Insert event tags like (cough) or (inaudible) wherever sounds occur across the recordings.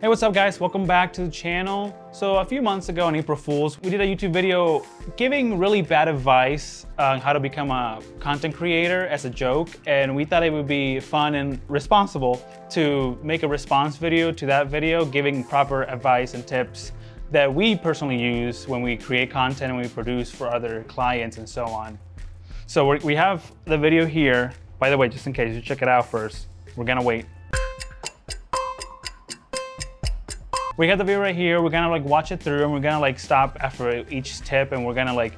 Hey, what's up guys? Welcome back to the channel. So a few months ago on April Fools, we did a YouTube video giving really bad advice on how to become a content creator as a joke. And we thought it would be fun and responsible to make a response video to that video, giving proper advice and tips that we personally use when we create content and we produce for other clients and so on. So we have the video here. By the way, just in case you check it out first, we're gonna wait. We got the video right here. We're gonna like watch it through and we're gonna like stop after each tip and we're gonna like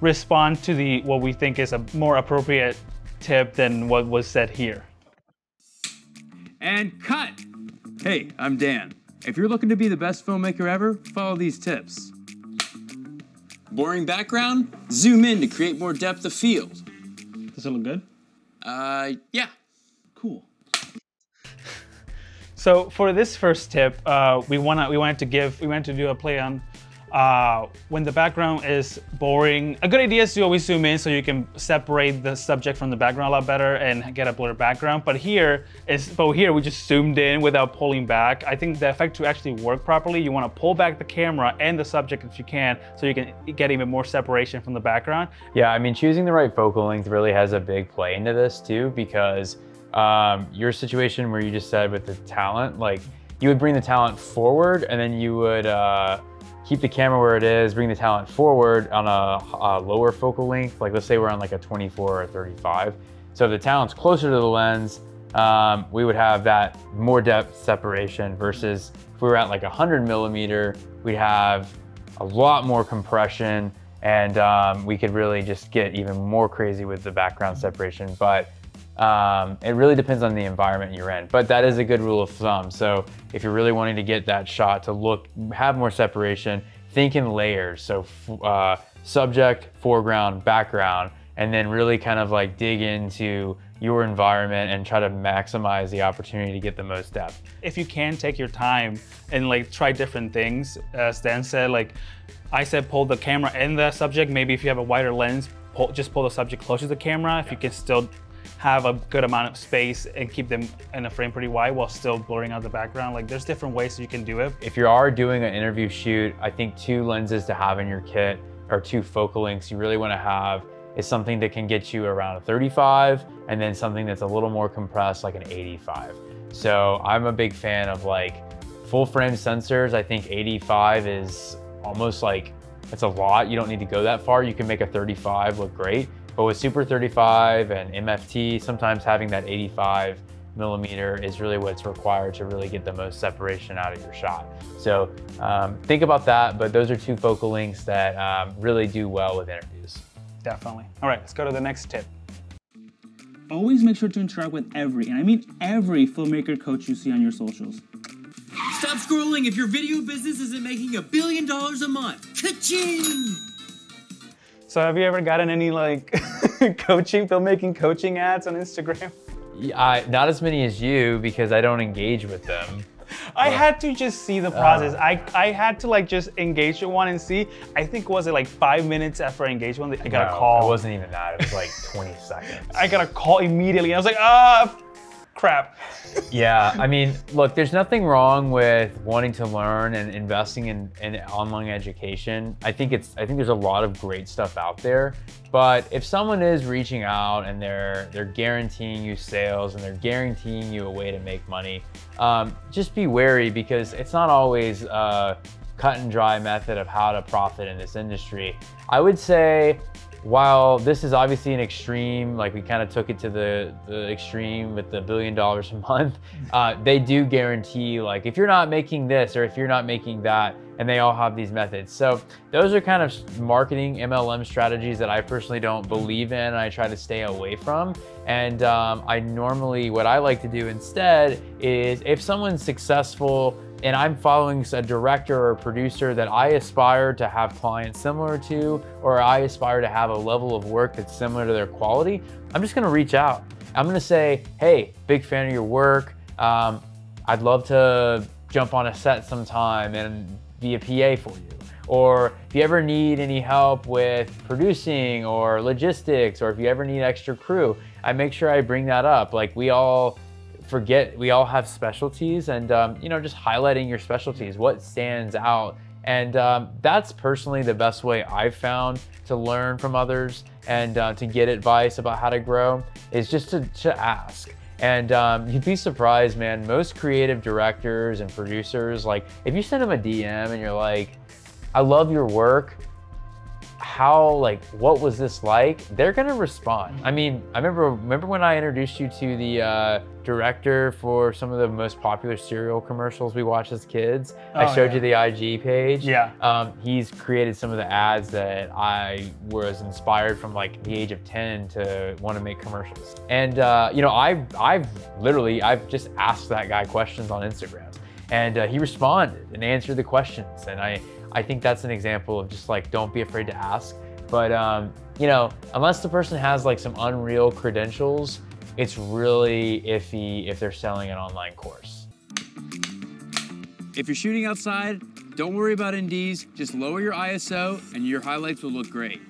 respond to the what we think is a more appropriate tip than what was said here. And cut! Hey, I'm Dan. If you're looking to be the best filmmaker ever, follow these tips. Boring background? Zoom in to create more depth of field. Does it look good? Uh, yeah. Cool. So for this first tip, uh, we wanna we wanted to give we wanted to do a play on uh, when the background is boring. A good idea is to always zoom in so you can separate the subject from the background a lot better and get a blurred background. But here is but here we just zoomed in without pulling back. I think the effect to actually work properly, you want to pull back the camera and the subject if you can, so you can get even more separation from the background. Yeah, I mean choosing the right focal length really has a big play into this too because um, your situation where you just said with the talent, like you would bring the talent forward and then you would uh, keep the camera where it is, bring the talent forward on a, a, lower focal length. Like let's say we're on like a 24 or 35. So if the talent's closer to the lens, um, we would have that more depth separation versus if we were at like 100 millimeter, we'd have a lot more compression and um, we could really just get even more crazy with the background separation. But um, it really depends on the environment you're in, but that is a good rule of thumb. So if you're really wanting to get that shot to look, have more separation, think in layers. So uh, subject, foreground, background, and then really kind of like dig into your environment and try to maximize the opportunity to get the most depth. If you can take your time and like try different things, as Dan said, like I said, pull the camera and the subject. Maybe if you have a wider lens, pull, just pull the subject closer to the camera. If you can still have a good amount of space and keep them in a frame pretty wide while still blurring out the background. Like there's different ways you can do it. If you are doing an interview shoot, I think two lenses to have in your kit or two focal lengths you really wanna have is something that can get you around a 35 and then something that's a little more compressed like an 85. So I'm a big fan of like full frame sensors. I think 85 is almost like, it's a lot. You don't need to go that far. You can make a 35 look great. But with Super 35 and MFT, sometimes having that 85 millimeter is really what's required to really get the most separation out of your shot. So um, think about that, but those are two focal lengths that um, really do well with interviews. Definitely. All right, let's go to the next tip. Always make sure to interact with every, and I mean every filmmaker coach you see on your socials. Stop scrolling if your video business isn't making a billion dollars a month. Ka-ching! So have you ever gotten any like (laughs) (laughs) coaching, filmmaking coaching ads on Instagram? Yeah, not as many as you because I don't engage with them. I had to just see the process. Uh, I, I had to like just engage with one and see. I think was it like five minutes after I engaged one, I got no, a call. It wasn't even that. It was like 20 (laughs) seconds. I got a call immediately. I was like, ah, crap. yeah, I mean, look, there's nothing wrong with wanting to learn and investing in, in online education. I think it's I think there's a lot of great stuff out there. But if someone is reaching out and they're they're guaranteeing you sales and they're guaranteeing you a way to make money, um, just be wary because it's not always a cut and dry method of how to profit in this industry. I would say while this is obviously an extreme, like we kind of took it to the, the extreme with the billion dollars a month, (laughs) uh, they do guarantee like if you're not making this or if you're not making that, and they all have these methods. So those are kind of marketing MLM strategies that I personally don't believe in and I try to stay away from. And um, I normally, what I like to do instead is if someone's successful and I'm following a director or producer that I aspire to have clients similar to, or I aspire to have a level of work that's similar to their quality, I'm just gonna reach out. I'm gonna say, hey, big fan of your work. Um, I'd love to jump on a set sometime and be a PA for you. Or if you ever need any help with producing or logistics, or if you ever need extra crew, I make sure I bring that up. Like we all forget we all have specialties and um, you know just highlighting your specialties what stands out. And um, that's personally the best way i've found to learn from others and uh, to get advice about how to grow is just to, to ask. And um, you'd be surprised man most creative directors and producers like if you send them a dm and you're like i love your work. How like what was this like? they're gonna respond. I mean i remember remember when i introduced you to the uh, director for some of the most popular cereal commercials we watched as kids. I Oh, showed yeah. you the ig page. Yeah. um, he's created some of the ads that i was inspired from like the age of 10 to want to make commercials. And uh, you know i've i've literally i've just asked that guy questions on instagram and uh, he responded and answered the questions. And i i think that's an example of just like don't be afraid to ask. But um, you know unless the person has like some unreal credentials it's really iffy if they're selling an online course If you're shooting outside, don't worry about NDs. Just lower your ISO and your highlights will look great.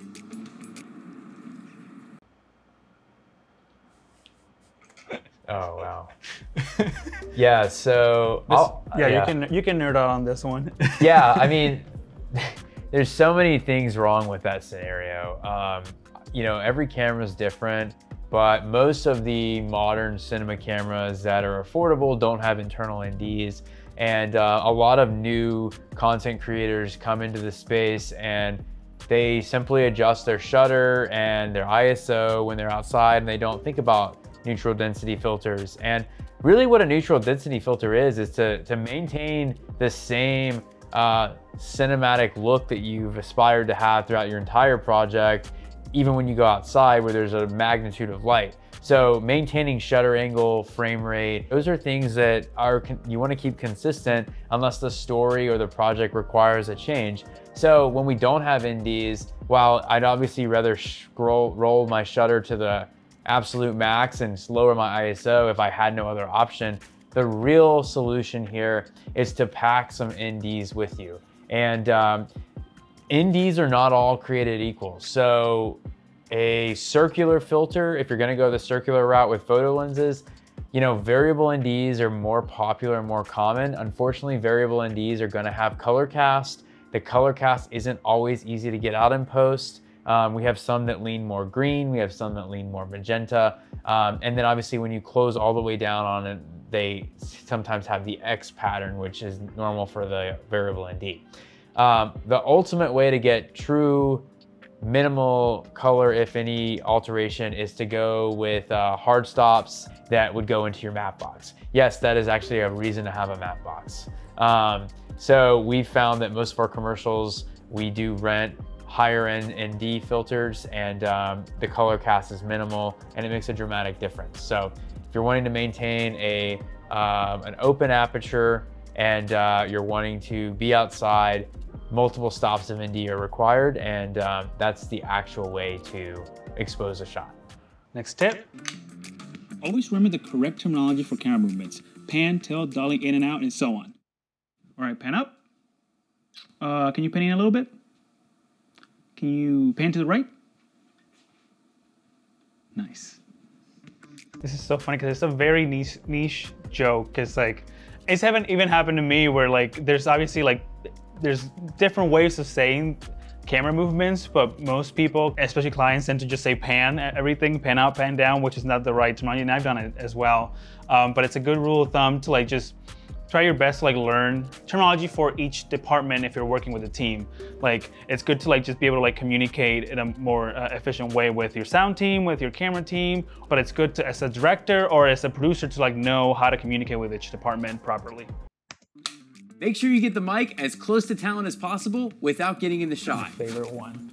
oh wow (laughs) yeah so I'll- yeah, you can you can nerd out on this one. (laughs) yeah, I mean, (laughs) there's so many things wrong with that scenario. Um, you know, every camera is different, but most of the modern cinema cameras that are affordable don't have internal NDs. And uh, a lot of new content creators come into the space and they simply adjust their shutter and their ISO when they're outside and they don't think about neutral density filters. And really what a neutral density filter is, is to, to maintain the same uh, cinematic look that you've aspired to have throughout your entire project, even when you go outside where there's a magnitude of light. So maintaining shutter angle, frame rate, those are things that are you want to keep consistent unless the story or the project requires a change. So when we don't have NDs, while I'd obviously rather scroll roll my shutter to the absolute max and lower my ISO if I had no other option, the real solution here is to pack some NDs with you. And um, NDs are not all created equal. So a circular filter, if you're gonna go the circular route with photo lenses, you know, variable NDs are more popular and more common. Unfortunately, variable NDs are gonna have color cast. The color cast isn't always easy to get out in post. Um, we have some that lean more green, we have some that lean more magenta. Um, and then obviously when you close all the way down on it, they sometimes have the X pattern, which is normal for the variable ND. Um, the ultimate way to get true minimal color, if any, alteration is to go with uh, hard stops that would go into your matte box. Yes, that is actually a reason to have a matte box. Um, so we found that most of our commercials, we do rent higher end ND filters and um, the color cast is minimal and it makes a dramatic difference. So if you're wanting to maintain a, um, an open aperture and uh, you're wanting to be outside, multiple stops of ND are required, and um, that's the actual way to expose a shot. Next tip. Always remember the correct terminology for camera movements. Pan, tilt, dolly, in and out, and so on. All right, pan up. Uh, can you pan in a little bit? Can you pan to the right? Nice. This is so funny because it's a very niche niche joke. Because like, it's haven't even happened to me where like there's obviously like there's different ways of saying camera movements, but most people, especially clients, tend to just say pan everything, pan out, pan down, which is not the right terminology, and I've done it as well. Um, but it's a good rule of thumb to like just try your best to like learn terminology for each department if you're working with a team. Like it's good to like just be able to like communicate in a more uh, efficient way with your sound team, with your camera team, but it's good to as a director or as a producer to like know how to communicate with each department properly. Make sure you get the mic as close to talent as possible without getting in the shot. Favorite one.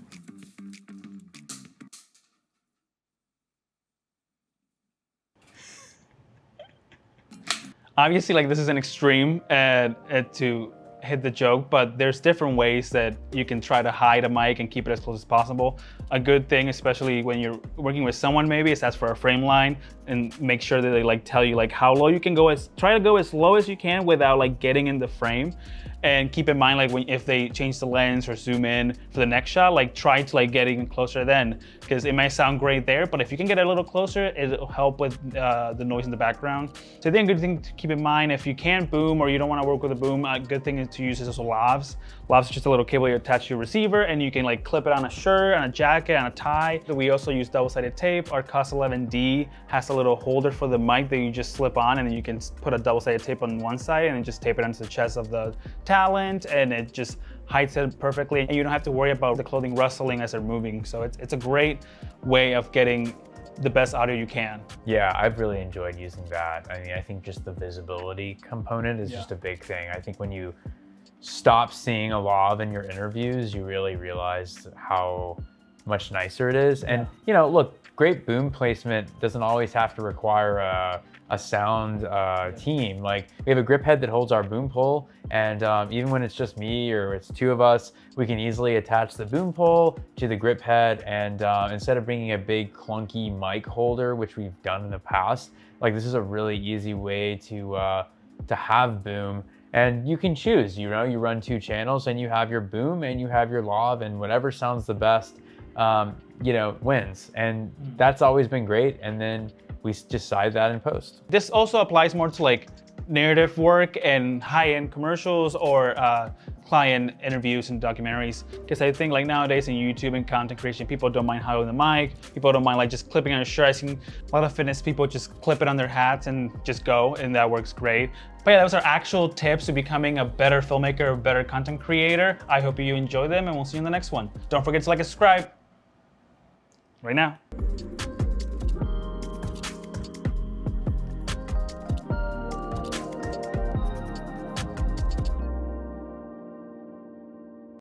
Obviously, like this is an extreme uh, uh, to hit the joke, but there's different ways that you can try to hide a mic and keep it as close as possible. a good thing, especially when you're working with someone maybe, is ask for a frame line and make sure that they like tell you like how low you can go as, try to go as low as you can without like getting in the frame and keep in mind like when if they change the lens or zoom in for the next shot like try to like get even closer then because it might sound great there but if you can get a little closer it'll help with uh, the noise in the background. So I think a good thing to keep in mind if you can't boom or you don't want to work with a boom a good thing is to use is also lavs. Lavs is just a little cable you attach to your receiver and you can like clip it on a shirt on a jacket on a tie. We also use double-sided tape. Our COS-11D has a little holder for the mic that you just slip on and then you can put a double-sided tape on one side and then just tape it onto the chest of the talent and it just hides it perfectly. And you don't have to worry about the clothing rustling as they're moving. So it's, it's a great way of getting the best audio you can. Yeah, I've really enjoyed using that. I mean, I think just the visibility component is Yeah. just a big thing. I think when you stop seeing a lav in your interviews, you really realize how much nicer it is. And, you know, look, great boom placement doesn't always have to require a, a sound uh, team. Like we have a grip head that holds our boom pole. And um, even when it's just me or it's two of us, we can easily attach the boom pole to the grip head. And uh, instead of bringing a big clunky mic holder, which we've done in the past, like this is a really easy way to, uh, to have boom. And you can choose, you know, you run two channels and you have your boom and you have your lav and whatever sounds the best, um, you know, wins. And that's always been great. And then we decide that in post. This also applies more to like narrative work and high-end commercials or uh, client interviews and documentaries. Because I think like nowadays in YouTube and content creation, people don't mind holding the mic. People don't mind like just clipping on a shirt. I've seen a lot of fitness people just clip it on their hats and just go, and that works great. But yeah, those are actual tips to becoming a better filmmaker, a better content creator. I hope you enjoy them, and we'll see you in the next one. Don't forget to like and subscribe right now.